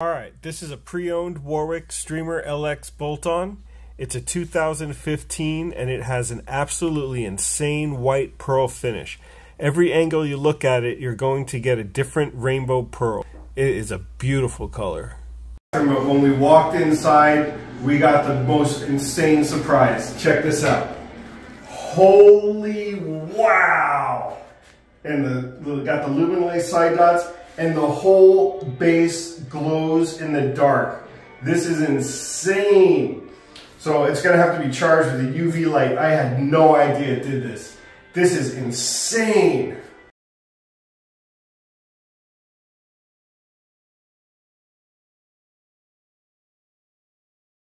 Alright, this is a pre-owned Warwick Streamer LX bolt-on. It's a 2015 and it has an absolutely insane white pearl finish. Every angle you look at it, you're going to get a different rainbow pearl. It is a beautiful color. When we walked inside, we got the most insane surprise. Check this out. Holy wow! And the, got the luminous side dots and the whole bass glows in the dark. This is insane. So it's gonna have to be charged with a UV light. I had no idea it did this. This is insane.